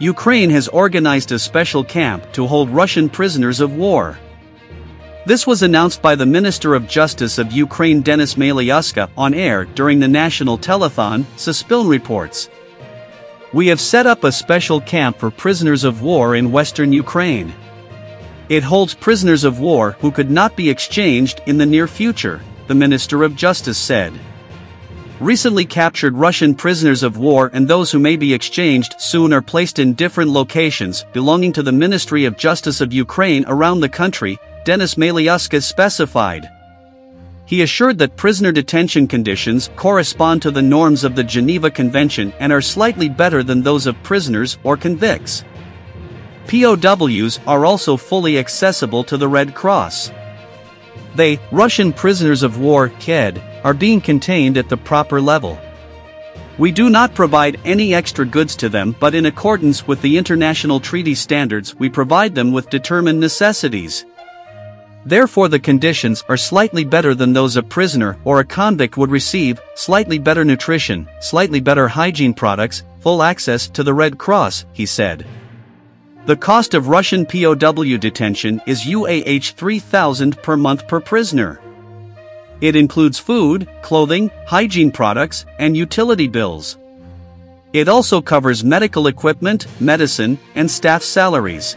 Ukraine has organized a special camp to hold Russian prisoners of war. This was announced by the Minister of Justice of Ukraine Denys Maliuska on air during the national telethon, Suspilne reports. We have set up a special camp for prisoners of war in western Ukraine. It holds prisoners of war who could not be exchanged in the near future, the Minister of Justice said. Recently captured Russian prisoners of war and those who may be exchanged soon are placed in different locations belonging to the Ministry of Justice of Ukraine around the country, Denys Maliuska specified. He assured that prisoner detention conditions correspond to the norms of the Geneva Convention and are slightly better than those of prisoners or convicts. POWs are also fully accessible to the Red Cross. They, Russian prisoners of war, KED, are being contained at the proper level. We do not provide any extra goods to them but in accordance with the international treaty standards we provide them with determined necessities. Therefore the conditions are slightly better than those a prisoner or a convict would receive, slightly better nutrition, slightly better hygiene products, full access to the Red Cross, he said. The cost of Russian POW detention is UAH 3000 per month per prisoner. It includes food, clothing, hygiene products, and utility bills. It also covers medical equipment, medicine, and staff salaries.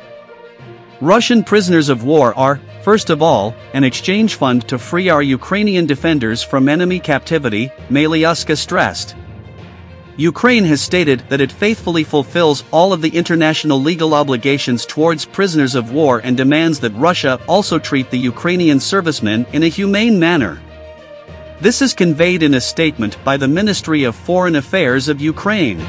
Russian prisoners of war are, first of all, an exchange fund to free our Ukrainian defenders from enemy captivity, Maliuska stressed. Ukraine has stated that it faithfully fulfills all of the international legal obligations towards prisoners of war and demands that Russia also treat the Ukrainian servicemen in a humane manner. This is conveyed in a statement by the Ministry of Foreign Affairs of Ukraine.